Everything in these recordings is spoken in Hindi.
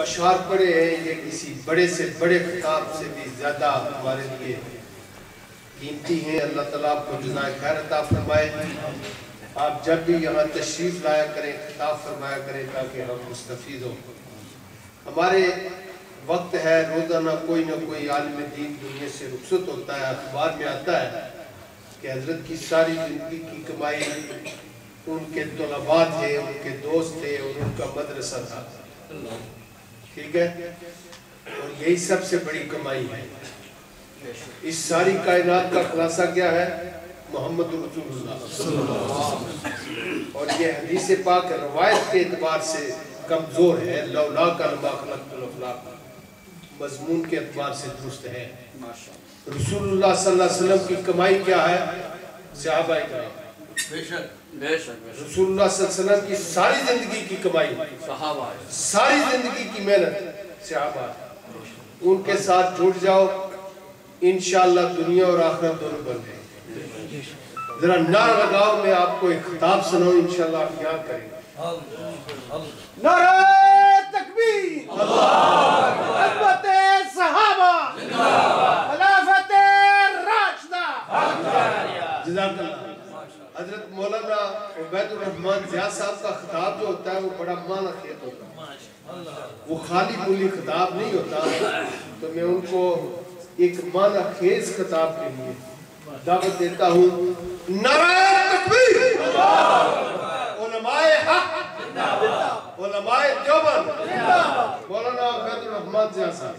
अशार पढ़े हैं, ये किसी बड़े से बड़े खिताब से भी ज़्यादा हमारे लिए कीमती हैं। अल्लाह ताला आपको जजाय खैर अता फरमाए। आप जब भी यहाँ तशरीफ़ लाया करें, खिताब फरमाया करें, ताकि हम मुस्तफ़ हो। हमारे वक्त है, रोज़ाना कोई ना कोई आलम दीन दुनिया से रुखसत होता है, अखबार में आता है कि हज़रत की सारी ज़िंदगी की कमाई उनके तलबा थे उनके दोस्त थे और उनका मदरसा था। ठीक है? और यही सबसे बड़ी कमाई है। इस सारी कायनात का खुलासा क्या है? मोहम्मद और ये हदीस पाक रवायत के एतबार से कमज़ोर है। लौला का मजमून के एतबार से दुरुस्त है। रसूलुल्लाह सल्लल्लाहु अलैहि वसल्लम की कमाई क्या है? सहाबा रसूलुल्लाह की सारी ज़िंदगी की कमाई सारी ज़िंदगी की मेहनत सहाबा उनके साथ जुड़ जाओ इंशाल्लाह दुनिया और आखिरत दोनों बन गए जरा नारा लगाओ मैं आपको एक खिताब सुनाऊ इंशाल्लाह आप याद करेंगे। नारे तकबीर सहाबा। मौलाना उबैदुर रहमान जिया साहब का खिताब जो होता है वो बड़ा माना खेत होता है वो खाली बोली खिताब नहीं होता तो मैं उनको एक माना खेज खिताब के लिए दावत देता हूँ मौलाना उबैदुर रहमान जिया साहब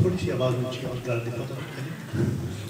थोड़ी सी आवाज ऊंची और गल दे पता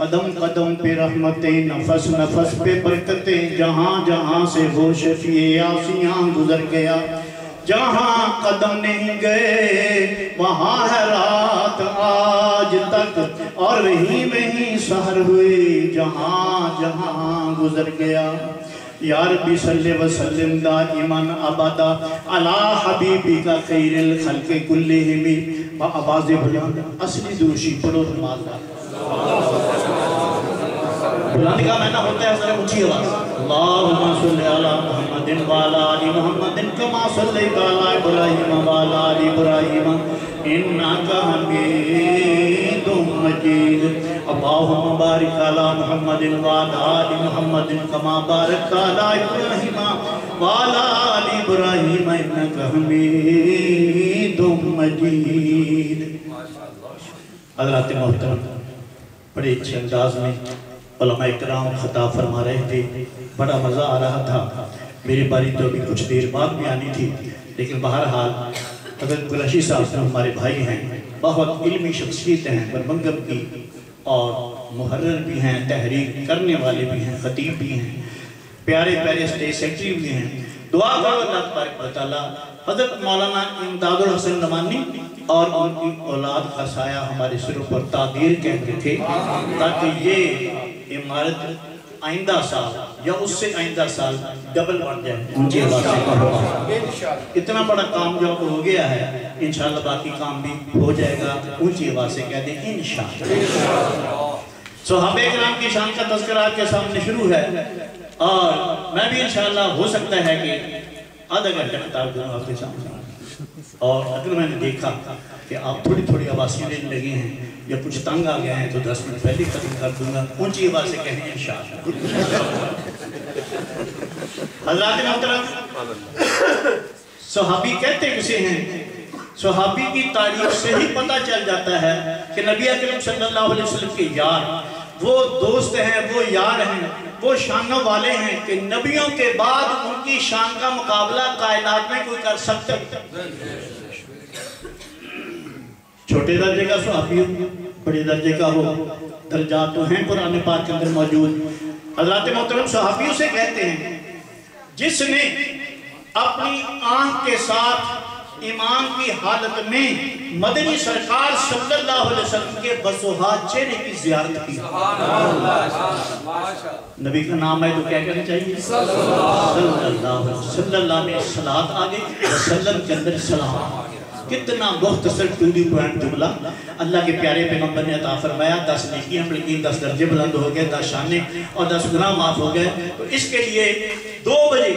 कदम कदम पे रहमतें नफस नफस पे बरकतें जहाँ जहाँ से वो शफिए आसियाँ गुजर गया जहाँ कदम नहीं गए वहाँ है रात आज तक और वहीं वहीं सहर हुए जहाँ जहाँ गुजर गया यार भी सल्ले वसल्लम दाइमन अबदा अला हबीबी का खैरिल खल्के कुल्ले हिमी। आवाज़ बुलंद, असली दोषी पढ़ो मालदार बुलंद का मैंने होता है जरा ऊँची आवाज़। अल्लाहुम्मा सल्ली अला मुहम्मदिन व अला आलि मुहम्मदिन कमा सल्लैता अला इब्राहीम व अला आलि इब्राहीम। इन्नका हमीदुम मजीद। मुहम्मदिन कमा बारकता अला इब्राहीम व अला आलि इब्राहीम इन्नका हमीदुम मजीद। हज़रत मोहतरम, बड़े अच्छे अंदाज में कराम खताब फरमा रहे थे। बड़ा मज़ा आ रहा था। मेरी बारी तो अभी कुछ देर बाद में आनी थी। लेकिन बहरहाल, अगर गुलशी साहब हमारे भाई हैं, बहुत इल्मी शख्सियत हैं, बरमंगम की और मुहर्र भी हैं, तहरीर करने वाले भी हैं, ख़तीब भी हैं, प्यारे प्यारे स्टेज सेक्रेटरी भी हैं। दुआ करो अल्लाह हज़रत मौलाना इमदादुल हसन नमानी और उनकी औलाद का साया हमारे सिरों पर ताबीर कहते थे, ताकि ये इमारत आइंदा साल या उससे आइंदा साल डबल बन जाए। आवाज़ से इतना बड़ा काम जो हो गया है इंशाल्लाह बाकी काम भी हो जाएगा ऊँची आवाज़ से कह दें इंशाल्लाह। सहाबे कराम की शान का तस्करा आपके सामने शुरू है। और मैं भी इंशाल्लाह हो सकता है कि आधा घंटा किताब दूँ आपके सामने। और अगर मैंने देखा कि आप थोड़ी थोड़ी आवाज़ें लेने लगे हैं या कुछ तंग आ गए हैं तो दस मिनट पहले खत्म कर दूँगा। ऊँची आवाज़ से कहें इंशाल्लाह मोहतरम, सहाबी कहते किसे हैं, सहाबी की तारीफ़ से ही पता चल जाता है कि नबी अकरम सल्लल्लाहु अलैहि वसल्लम के यार, वो दोस्त हैं, वो यार हैं, वो शानों वाले हैं कि नबियों के बाद उनकी शान का मुकाबला कायनात में कोई कर सकते। छोटे दर्जे का सहाबी हो बड़े दर्जे का हो दर्जा तो हैं कुरान पाक के अंदर मौजूद। हज़रत मोहतरम सहाबियों से कहते हैं, जिसने अपनी आँख के साथ ईमान की हालत में मदनी सरकार सल्लल्लाहु अलैहि वसल्लम के बसोहा चेहरे की जियारत की। नबी का नाम है तो क्या कहना चाहिए? सल्लल्लाहु सल्लल्लाहु में सलात आ गई वसल्लम के अंदर सलाम। कितना मुख्तसर टू पॉइंट जुमला। अल्लाह के प्यारे पैगंबर ने अता फरमाया, दस नेकियाँ मिल दस दर्जे बुलंद हो गए, दस शाने और दस गुनाह माफ़ हो गए। तो इसके लिए दो बजे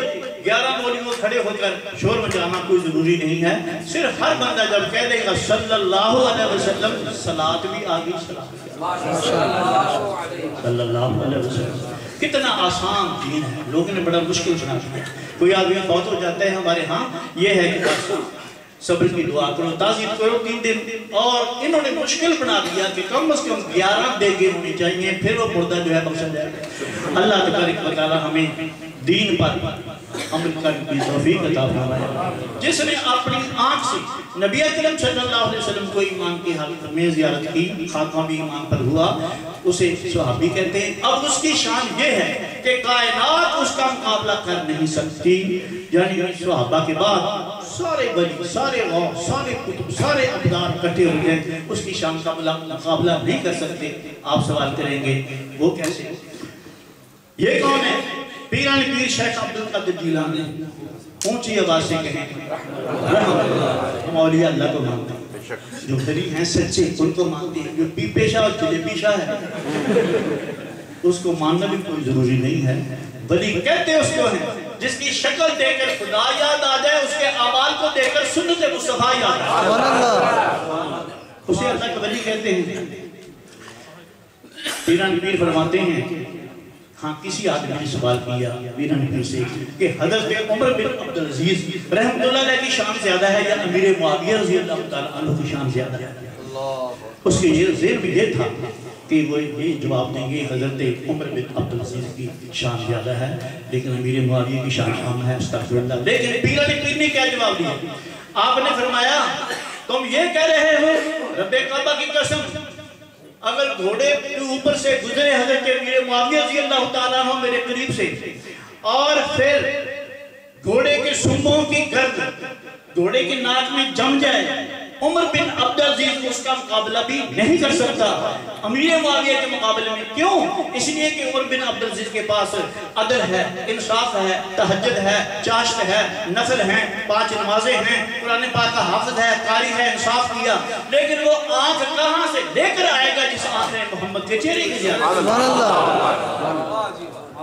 ग्यारह मौलियों खड़े होकर शोर मचाना कोई ज़रूरी नहीं है। सिर्फ़ हर बंदा जब कह देगा, सल्लल्लाहु अलैहि वसल्लम, सलात भी आ गई सल्लल्लाहु अलैहि वसल्लम। कितना आसान दीन है। लोगों ने बड़ा मुश्किल सुना कोई आदमी बहुत हो जाता है हमारे यहाँ, ये है कि सब्र की दुआ करो ताजीब करो तीन दिन। और इन्होंने मुश्किल बना दिया कि कम अज कम ग्यारह देगे होनी चाहिए, फिर वो मुर्दा जो है बख्शा जाएगा। अल्लाह तबारक हमें दीन पर अमल करने की तौफीक अता फरमाए जिसने अपनी आँख से नबी अकरम सल्लल्लाहु अलैहि वसल्लम को ईमान की हालत में जियारत की खाका भी ईमान पर हुआ, उसे सुहाबी कहते हैं। अब उसकी शान ये है कि कायनात उसका मुकाबला कर नहीं सकती। यानी सुहाबा के बाद सारे वली, सारे गौर सारे कुतुब, सारे अबदार इकट्ठे हो गए। उसकी शान का मुकाबला नहीं कर सकते। आप सवाल करेंगे, वो कैसे? ये कौन है? पीरान पीर शेख अब्दुल कदर जीलानी ऊँची आवाज़ से कहें। हम औलिया अल्लाह को मानते हैं। जो गरी हैं सच्चे उनको मानते हैं। जो पीपे शाह और जलेबी शाह है उसको मानना भी कोई ज़रूरी नहीं है। वली कहते उसको है जिसकी शक्ल देखकर खुदा याद आ जाए उसके अमाल को देखकर सुन्नत मुस्तफ़ा याद आ जाए। उसे अल्लाह का वली कहते हैं। पीरान पीर फरमाते हैं हाँ किसी आदमी ने सवाल किया पीर से कि हज़रत उमर बिन अब्दुल अज़ीज़ रहमतुल्लाह की शान ज़्यादा है या अमीर मुआविया रज़ी अल्लाह तआला अन्हु की शान ज़्यादा है? उसके ये जेर भी ये था कि वो ये जवाब देंगे हज़रत उमर बिन अब्दुल अज़ीज़ की शान ज़्यादा है लेकिन अमीर मुआविया की शान कम है अस्तगफिरुल्लाह। लेकिन पीरान पीर ने क्या जवाब दिया? आपने फरमाया तुम ये कह रहे हो रब्बे काबा की कसम अगर घोड़े के ऊपर से गुजरे हज़रत मेरे करीब से, और फिर घोड़े के सुमों की गर्द, घोड़े के नाक में जम जाए उमर बिन अब्दुल अज़ीज़ उसका मुकाबला भी नहीं कर सकता। अमीर मुआविया के मुकाबले में क्यों? इसलिए कि उमर बिन अब्दुल अज़ीज़ के पास अदल है, इंसाफ है, तहज्जुद है, चाश्त है, नफल है, पाँच नमाजें हैं, कुरान पाक का हाफिज है, कारी है, इंसाफ किया। लेकिन वो आँख कहाँ से लेकर आएगा जिस आँख ने मोहम्मद के चेहरे की जियारत?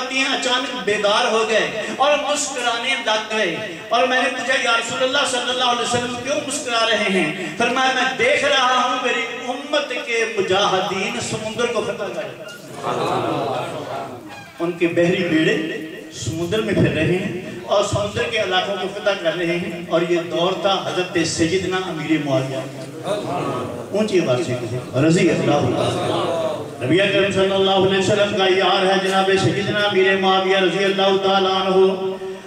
फरमाती हैं, अचानक बेदार हो गए और मुस्कुराने लग गए। और मैंने पूछा, या रसूलुल्लाह सल्लल्लाहु अलैहि वसल्लम, क्यों मुस्कुरा रहे हैं? फरमाया, मैं देख रहा हूँ, मेरी उम्मत के मुजाहिदीन समुद्र को फतह कर उनके बहरी बेड़े समुद्र में फिर रहे हैं और समुद्र के इलाकों को फतह कर रहे हैं और ये दौर था हज़रत सैयदना अमीर मुआविया। ऊँची आवाज़ से रज़ी अल्लाह नबी अकरम सल्लल्लाहु अलैहि वसल्लम का यार है जनाब सैयदना मीरे माविया रज़ी अल्लाह तआला अन्हु।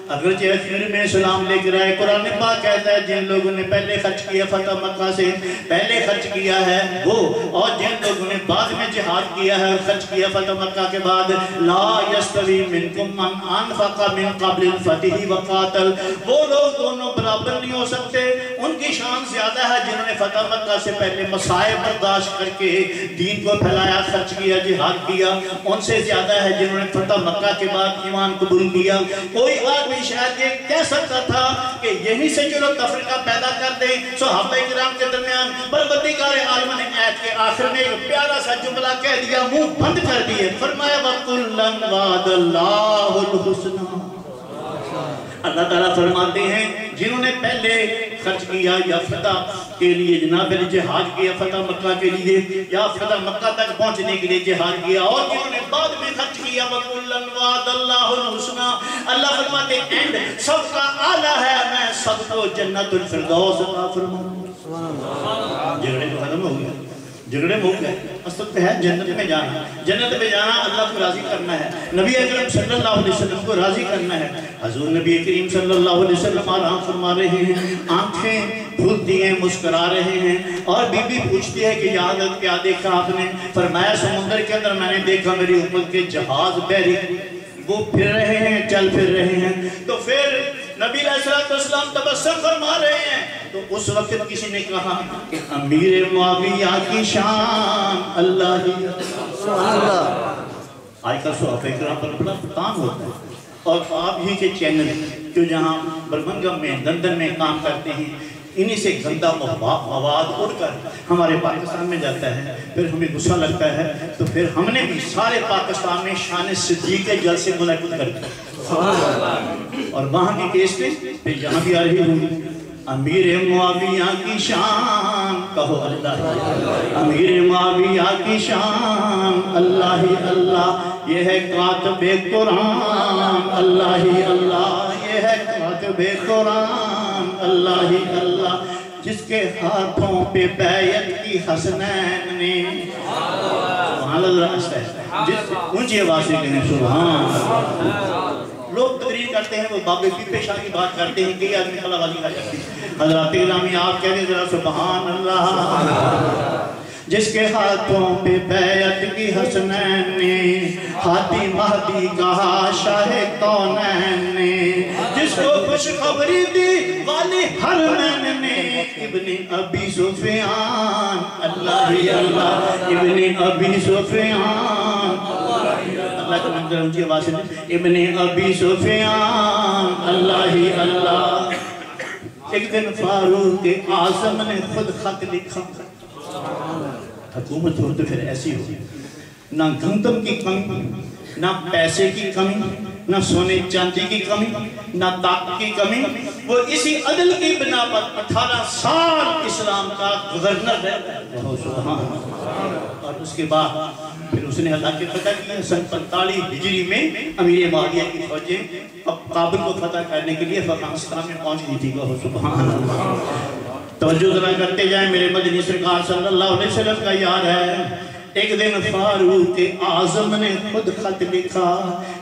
अगर आखिर में सलाम लेकर आए कुरान पाक कहता है, जिन लोगों ने पहले खर्च किया फतेह मक्का से, पहले खर्च किया है वो, और जिन लोगों ने बाद में जिहाद किया है, खर्च किया फतेह मक्का के बाद, ला यस्तवी मिनकुम मन अनफका मिन कब्ल फतह व कातल। वो लोग दोनों बराबर नहीं हो सकते। उनकी शान ज़्यादा है, जिन्होंने फतेह मक्का से पहले मसाए बर्दाश्त करके दीन को फैलाया, खर्च किया, जिहाद किया। उनसे ज़्यादा है, जिन्होंने फतेह मक्का के बाद ईमान कबूल किया। कोई आदमी शायद ये कह सकता था कि यहीं से चलो तफरीका पैदा कर दें सहाबा किराम के दरमियान परवरदिगार आलम ने ऐत के आखिर में एक प्यारा सा जुमला कह दिया, मुँह बंद कर दिए। फरमाया वकुल्लन वादल्लाहुल हुस्ना। अल्लाह ताला फरमाते हैं जिन्होंने पहले खर्च किया या फतह के लिए जनाब जिहाद किया फतह मक्का के लिए या फतह मक्का तक पहुँचने के लिए जिहाद किया और जिन्होंने बाद में खर्च किया अल्लाह अल्लाह फरमाते एंड सबका आला है मैं सबको जन्नतुल फिरदौस अता फरमाऊँगा। झगड़े तो खत्म हो गए झगड़े मुक गए असल पे है, जन्नत में जाना। जन्नत में जाना अल्लाह को राज़ी करना है। नबी अकरम सल्लल्लाहु अलैहि वसल्लम को राज़ी करना है। हजूर नबी करीम सल्लल्लाहु अलैहि वसल्लम आराम फरमा रहे हैं, आँखें खुलती हैं, मुस्कुरा रहे हैं, और बीबी पूछती है कि, याद क्या देखा आपने? फरमाया, समुद्र के अंदर मैंने देखा मेरी उम्मत के जहाज़ बहरी वो फिर रहे हैं, चल फिर रहे हैं। तो फिर नबी तबस्सुम फरमा रहे हैं। तो उस वक्त किसी ने कहा कि अमीर मुआविया की शान अल्लाह ही आजकल सोफे कराम पर बड़ा तान होता है। और आप ही के चैनल जो जहाँ बर्मिंघम में लंदन में काम करते हैं इन्हीं से गंदा मवा- मवाद उड़कर हमारे पाकिस्तान में जाता है। फिर हमें गुस्सा लगता है तो फिर हमने भी सारे पाकिस्तान में शान सिद्दीक के जलसे मुनद कर दिया। और वहाँ की केस में फिर यहाँ भी आ रही होंगी अमीर मुआविया की शान, कहो अल्लाह अमीर मुआविया की शान, अल्लाह ही अल्लाह, ये है कातब कुरान। अल्लाह ही अल्लाह, ये है कातब कुरान। अल्लाह ही अल्लाह, जिसके हाथों पे बैयत की हसनैन ने। सुभान अल्लाह जिस ऊँची आवाज़ से सुभान लोग तकरीर करते हैं वो बाबे पीपे शाह की बात करते हैं कई आदमी कलाबाजी का करते हैं। हज़रत इलामी आप कह दें जरा सुभान अल्लाह जिसके हाथों पे बैत की हसनैन ने हाथी महदी कहा शाह कौनैन ने जिसको खुशखबरी दी वाली हरमैन ने इब्ने अबी सुफियान अल्लाह ही अल्लाह इब्ने अबी सुफियान। ऊँची आवाज़ से इब्ने अबी सुफियान, अल्लाह ही अल्लाह। एक दिन फारूक आज़म ने खुद खत लिखा। हुकूमत हो तो फिर ऐसी हो। ना गंदम की कमी, ना पैसे की कमी, ना सोने चांदी की कमी, ना ताकत की कमी। वो इसी अदल की बिना पर अठारह साल इस्लाम का गवर्नर है। और उसके बाद फिर उसने अल्लाह के फतह किया सन पैंतालीस हिजरी में अमीर माविया की फौजें अब काबुल को फतह करने के लिए अफ़गानिस्तान में पहुँच गई थी सुभान तवज्जो जरा करते जाए मेरे मदनी सरकार सल्लल्लाहु अलैहि वसल्लम का याद है, एक दिन फारूक आज़म ने खुद खत लिखा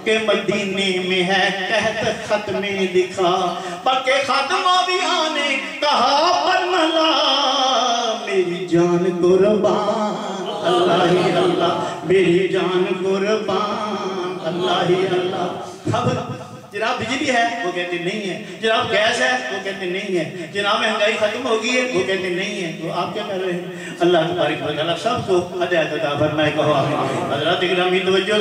कि मदीने में है कहत खत में लिखा पक्के खत माविया ने कहा पर मला मेरी जान कुर्बान अल्लाह ही अल्लाह, मेरी जान कुर्बान। अल्लाह ही अल्लाह। खबर जनाब बिजली है, वो कहते नहीं है। जनाब गैस है, वो कहते नहीं है। जनाब महँगाई खत्म हो गई है, वो कहते नहीं है। तो आप क्या कर रहे हैं? अल्लाह तबारक व तआला सबको हदायत अता फरमाए, कहो आमीन। हज़रत इकरामी तवज्जो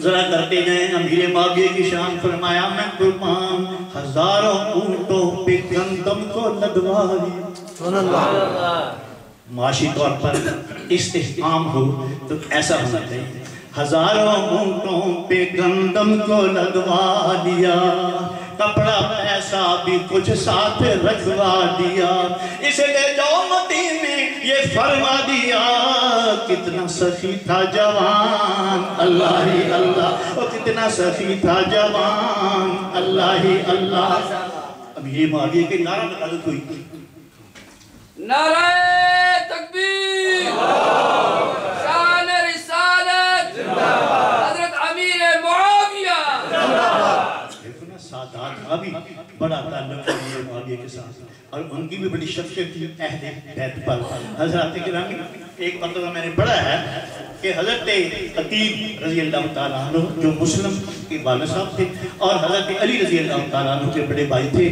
जरा करते जाएँ, अमीर माविया की शान फरमाया, मैं कुर्बान हज़ारों ऊंटों पे गंदम को लदवा दिया माशी तौर पर इस्तेकाम हो तो ऐसा होना चाहिए। हज़ारों ऊंटों पे गंदम को लगवा दिया, कपड़ा पैसा भी कुछ साथ रखवा दिया। इसे ले जाओ मदीने ये फरमा दिया, कितना सखी था जवान, अल्लाह ही अल्लाह। और कितना सखी था जवान, अल्लाह ही अल्लाह। अब ये माविया कि नारा निकाल कोई? नाराए तकबीर। शान रिसालत। हज़रत अमीर मुआविया। देखो ना सादात अब माविया के साथ। और उनकी भी बड़ी शख्सियत थी अहले बैत पर। हज़रत गिरामी एक मरतबा मैंने पढ़ा है कि हज़रत अतीब रज़ी अल्लाह तआला अन्हु जो मुस्लिम के वाले साहब थे और हज़रत अली रज़ी अल्लाह तआला अन्हु के बड़े भाई थे।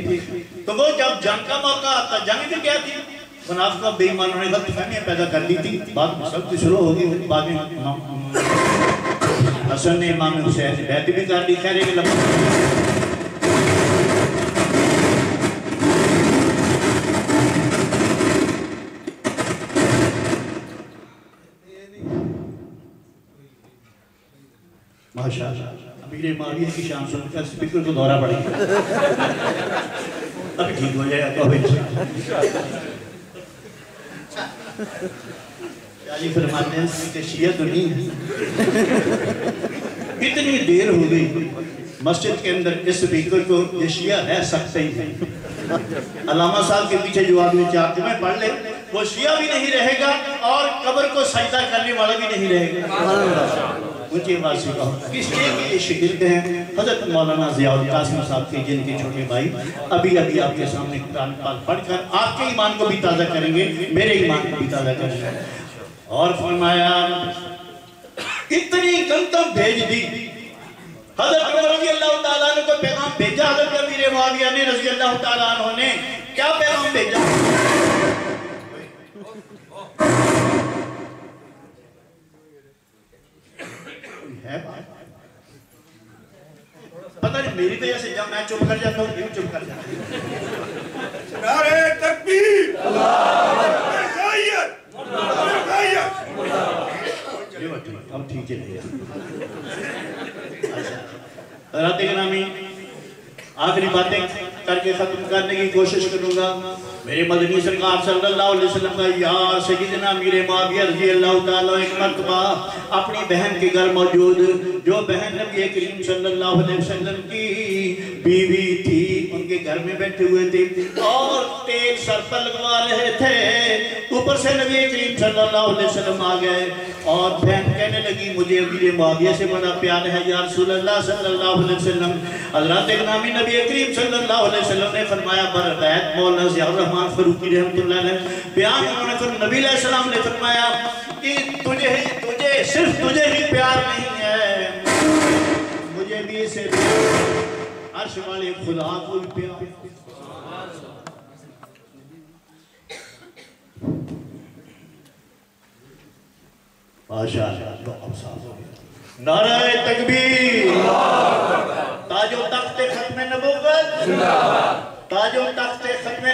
तो वो जब जंग का मौका आता जंग में क्या थी? मुनाफिका बेईमानों ने गलत फहमियाँ पैदा कर दी थी। बाद में सब कुछ शुरू हो गई बाद में हसन ने इमाम हुसैन से बैत भी कर दी, खैर के लफ्ज अमीर माविया की शान सुनकर स्पीकर को दौरा पड़। गया ठीक हो जाएगा तो अभी। इतनी देर हो गई। मस्जिद के अंदर इस स्पीकर को ये शिया रह सकते ही हैं अलामा साहब के पीछे जो आदमी चार जुमे पढ़ ले, वो शिया भी नहीं रहेगा और कब्र को सजदा करने वाला भी नहीं रहेगा। मुझे बात से कहो किसके लिए शिगिर्द हैं? हज़रत मौलाना जियाउल कासिम साहब के जिनके छोटे भाई अभी अभी आपके सामने कुरान पाक पढ़कर आपके ईमान को भी ताज़ा करेंगे, मेरे ईमान को भी ताज़ा करेंगे। और फरमाया, इतनी गंतम भेज दी। हज़रत उमर रज़ी अल्लाह तआला ने को पैगाम भेजा, हज़रत अमीर मुआविया ने रज़ी अल्लाह तआला ने। क्या पैगाम भेजा? है? पता नहीं मेरी तो ऐसे जब मैं चुप कर जाता हूँ ये भी चुप कर जाता है। नारे तकबीर। बात ठीक अब ठीक है भैया अच्छा। रात नामी आखिरी बातें करके खत्म करने की कोशिश करूँगा। मेरे मदनी सरकार सल्लल्लाहु अलैहि वसल्लम का यार सैयदना मीरे माविया रज़ी अल्लाह ताला एक मर्तबा अपनी बहन के घर मौजूद, जो बहन नबी करीम सल्लल्लाहु अलैहि वसल्लम की बीवी थी। घर में बैठे हुए थे और तेल सर पर लगवा रहे थे। ऊपर से नबी करीम सल्लल्लाहु अलैहि वसल्लम आ गए और बहन कहने लगी, मुझे अमीर मुआविया से बड़ा प्यार है या रसूल अल्लाह सल्लल्लाहु अलैहि वसल्लम। हज़रत नामी नबी करीम सल्लल्लाहु अलैहि वसल्लम ने फरमाया, बरकत मौलाना जियाउर रहमान फरूकी रहमतुल्लाह अलैह। बयान उन्होंने फिर, नबी अलैहि सलाम ने फरमाया, कि तुझे ही, तुझे, सिर्फ़ तुझे ही प्यार नहीं है। मुझे भी इसे अर्श वाले खुदा को प्यार। तकबीर। ताजो तख्ते खत्म ताजो तख्ते खत्म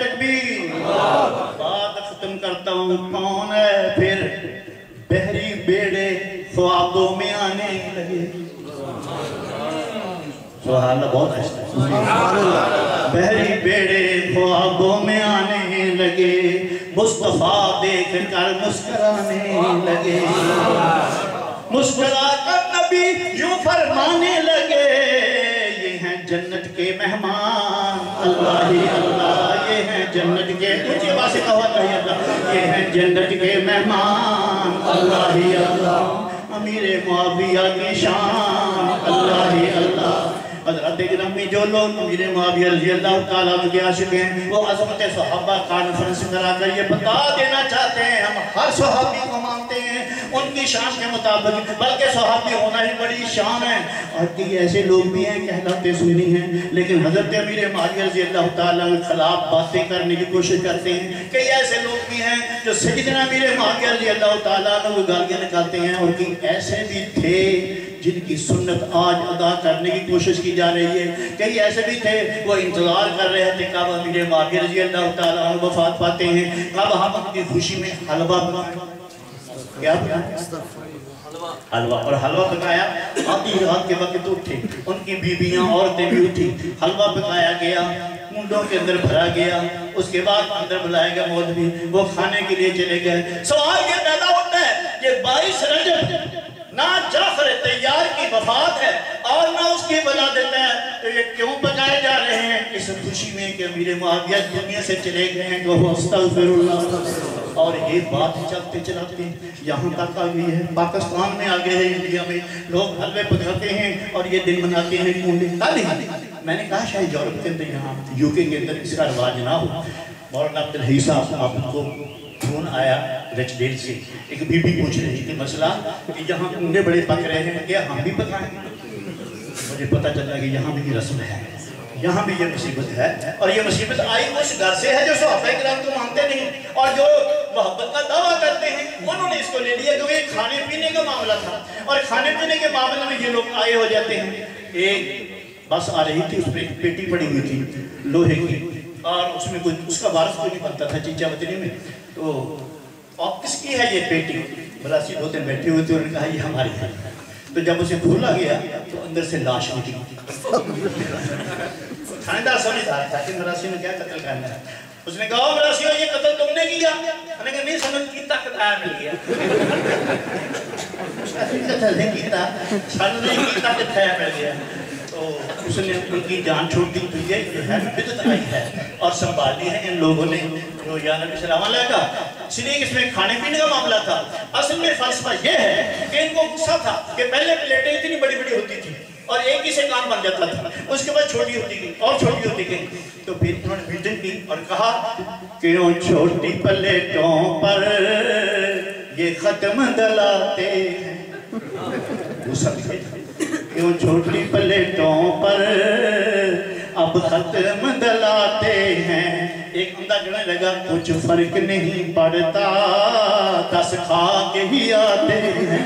तकबीर। बात खत्म करता हूँ, कौन है फिर? बहरी बेड़े, ख्वाबों में आने लगे। अल्लाह बहुत अच्छा बहरी बेड़े ख्वाबों में आने लगे। मुस्तफ़ा देख कर मुस्कुराने लगे। मुस्कुरा कर नबी यूँ फरमाने लगे, ये हैं जन्नत के मेहमान, अल्लाह ही अल्लाह, ये हैं जन्नत के ऊँची आवाज़ कहो, अल्लाह ही अल्लाह, ये हैं जन्नत के मेहमान, अल्लाह ही अल्लाह अमीर मुआविया की शान, अल्लाह ही अल्लाह हज़रत जो लोग रज़ी अल्लाह तआला के आशिक हैं, वो अजमत सहाबा कॉन्फ्रेंस ये बता देना चाहते हैं, हम हर सहाबी को मानते हैं, उनकी शान के मुताबिक, बल्कि सहाबी होना ही बड़ी शान है। और कई ऐसे लोग भी हैं, कहलाते सुनी हैं, लेकिन हज़रत अमीर रज़ी अल्लाह के खिलाफ बातें करने की कोशिश करते हैं कई ऐसे लोग भी हैं जो सैयदना अमीर रज़ी अल्लाह तआला को गालियाँ निकालते हैं और कई ऐसे भी थे जिनकी सुन्नत आज अदा करने की कोशिश की जा रही है। कई ऐसे भी थे, वो इंतज़ार कर रहे थे, कब अमीर माफ़ी रज़ी अल्लाह वफात पाते हैं, कब हम उनकी खुशी में हलवा क्या हलवा। और हलवा पकाया, आधी रात के वक्त उठे, उनकी बीबियाँ औरतें भी उठी। हलवा पकाया गया, मुंडों के अंदर भरा गया, उसके बाद अंदर बुलाया गया मौलवी। वो खाने के लिए चले गए। सवाल ये पैदा होता है, ये बाईस रजब ना जाफ़र वफात है, और ना उसकी बना देता है। तो ये क्यों पकाए जा रहे हैं? इस खुशी में कि अमीर मुआविया दुनिया से चले गए हैं तो अस्तगफिरुल्लाह। और ये बात चलते चलाते यहाँ तक आ गई है। पाकिस्तान में आ गए हैं, इंडिया में। लोग हलवे पकाते हैं और ये दिन मनाते हैं ही मैंने कहा, शायद यूरोप के अंदर यहाँ, यूके के अंदर इसका रिवाज ना हो। मौलाना अब्दुल हई साहब आपको फ़ोन आया रचडेल से एक बीबी पूछ रही थी मसला कि यहाँ कुंडे बड़े पक रहे हैं, क्या हम भी पकाएँ मुझे पता चला कि यहाँ भी रस्म है, यहाँ भी ये मुसीबत है, और ये मुसीबत आई उस घर से है जो सहाबा किराम को मानते नहीं, और जो मोहब्बत का दावा करते हैं, उन्होंने इसको ले लिया, क्योंकि खाने पीने का मामला था, और खाने पीने के मामले में ये लोग आए हो जाते हैं। एक बस आ रही थी, उसमें पेटी पड़ी हुई थी, लोहे की, और उसमें कोई, उसका वारस कोई नहीं बनता था चीचा बतनी में तो और किसकी है ये पेटी बलासी दो दिन बैठे हुए थे, उन्होंने कहा, ये हमारी है। तो जब उसे खोला गया तो अंदर से लाश निकली। थानेदार समझदार था कि मरासी ने क्या कत्ल करना है? उसने कहा, "ओ, मरासी, ये कत्ल तुमने किया? मैंने कहा, नहीं समझ की ताकत आया मिल गया। कत्ल नहीं किया समझ की ताकत आया मिल गया तो उसने उनकी जान छोड़ दी तो है बिदत आई है और संभाल ली है इन लोगों ने। जो सलाम का इसमें खाने पीने का मामला था। असल में फलसफा ये है कि इनको गुस्सा था कि पहले प्लेटें इतनी बड़ी बड़ी होती थी और एक ही से काम बन जाता था। उसके बाद छोटी होती गई, और छोटी होती गई। तो फिर उन्होंने विजन की और कहा, क्यों छोटी प्लेटों पर ये खत्म दलाते हैं? वो समझे क्यों छोटी प्लेटों पर। अब खत्म दलाते हैं। एक बंदा कहने लगा, कुछ फ़र्क नहीं पड़ता। दस खा के ही आते हैं।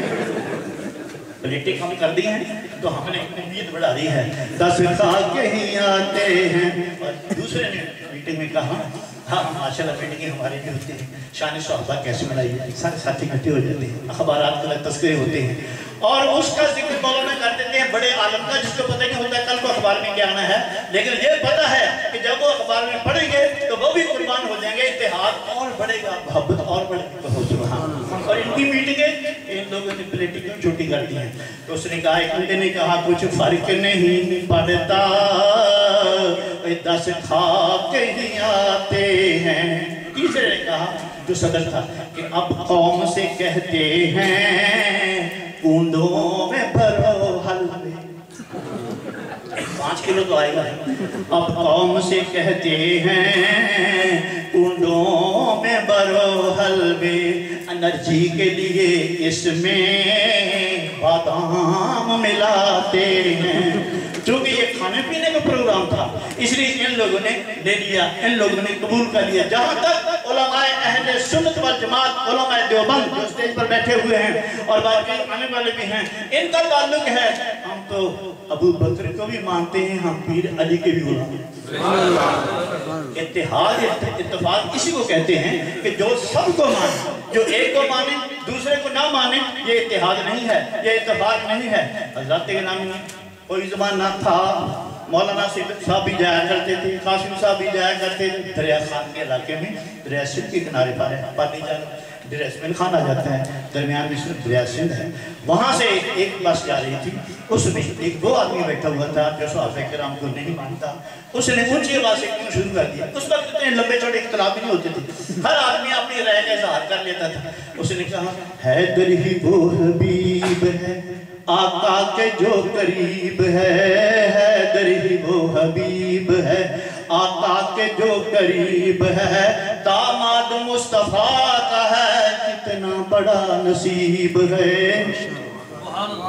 प्लेटें कम कर दी हैं तो हमने उम्मीद बढ़ा दी है। दस खा के ही आते हैं। और दूसरे ने मीटिंग में कहा हाँ माशाल्लाह, मीटिंग हमारे भी होती है। शान शोहबा कैसे बनाई है? सारे साथी इकट्ठे हो जाते हैं। अखबार के तस्करे होते हैं। और उसका ज़िक्र मौलाना कर देते हैं बड़े आलम का, जिसको पता नहीं होता कल को अखबार में क्या आना है। लेकिन ये पता है कि जब वो अखबार में पढ़ेंगे तो वो भी कुर्बान हो जाएँगे, इतिहाद और बढ़ेगा, मोहब्बत और बढ़ेगी। बहुत सुबह और इनकी मीटिंगें, इन लोगों ने प्लेटिंग क्यों छोटी कर दी हैं? तो उसने कहा, एक बंदे ने कहा, कुछ फ़र्क नहीं पड़ता दस खा ही आते हैं। तीसरे ने कहा, जो सदर था, कि अब कौम से कहते हैं कूंदों में भरो हलवे पाँच किलो तो आएगा। अब कौम से कहते हैं कूंदों में भरो हलवे एनर्जी के लिए इसमें बादाम मिलाते हैं। क्योंकि ये खाने पीने का प्रोग्राम था, इसलिए इन लोगों ने ले लिया, इन लोगों ने कबूल कर लिया। जहाँ तक उलमाए अहले सुन्नत वल जमात उलमाए देवबंद जो स्टेज पर बैठे हुए हैं और बाकी आने वाले भी हैं इनका ताल्लुक है हम तो अबू बकर को भी मानते हैं हम पीर अली के भी गुलाम इत्तेहाद इत्तेफाक इसी को कहते हैं कि जो सबको माने जो एक को माने दूसरे को ना माने ये इतिहाद नहीं है ये इतफाक नहीं है। हज़रत के नाम कोई जमाना था मौलाना साहब भी जाया करते थे, कासिम साहब भी जाया करते थे। दरिया खान के इलाके में दरिया सिंध के किनारे पर है पानी जाना, दरिया सिंध खान आ जाता है। दरमियान में सिर्फ़ दरिया सिंध है। वहाँ से एक बस जा रही थी, उसमें एक दो आदमी बैठा हुआ था, जो सहाफ़े कराम को नहीं मानता। उसने ऊँची आवाज़ से क्यों शुरू कर दिया? उस वक्त इतने लंबे चौड़े इख्तलाफ नहीं होते थे। हर आदमी अपनी राय का इजहार कर लेता था। उसने कहा, हैदर ही वो हबीब है, आका के जो करीब है हैदर ही वो हबीब है। आका के जो करीब है, दामाद मुस्तफ़ा का है। कितना बड़ा नसीब है।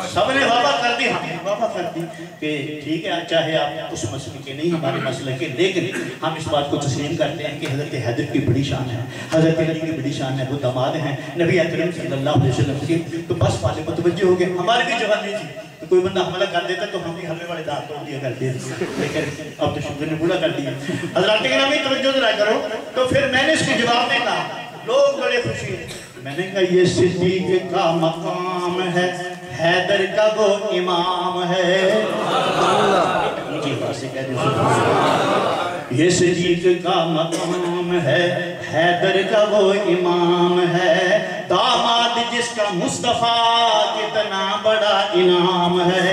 सबने वादा कर दी वादा कर दी कि ठीक है, चाहे आप उस मसले के नहीं, हमारे मसले के, लेकिन हम इस बात को तस्लीम करते हैं कि हज़रत हैदर की बड़ी शान है। हज़रत अली की बड़ी शान है, वो दामाद हैं। नबी अकरम सल्लल्लाहु अलैहि वसल्लम की तो बस वाले मुतवज्जो हो गए। हमारे भी जवानी थी। तो कोई बंदा हमला कर देता तो हम भी हलवे वाले दांत तोड़ दिया करते लेकिन अब तो शुक्र ने पूरा कर दिया। हज़रत के नाम तवज्जो जरा करो। तो फिर मैंने इसके जवाब में कहा, लोग बड़े खुशी हैं। मैंने कहा, ये सिद्दीक का मकाम है, हैदर का वो इमाम है। ये सिद्दीक का मकाम है, हैदर का वो इमाम है। दामाद जिसका मुस्तफ़ा कितना बड़ा इनाम है।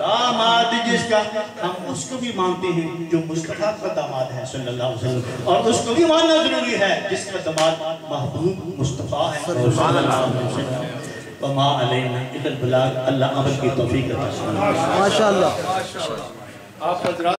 दामाद जिसका हम उसको भी मानते हैं जो मुस्तफ़ा का दामाद है सल्लल्लाहु अलैहि वसल्लम। और उसको भी मानना ज़रूरी है जिसका दामाद महबूब मुस्तफ़ा है। वमा अलैना अल्लाह अमल की तौफीक अता फरमाए। माशाल्लाह। आप हजरात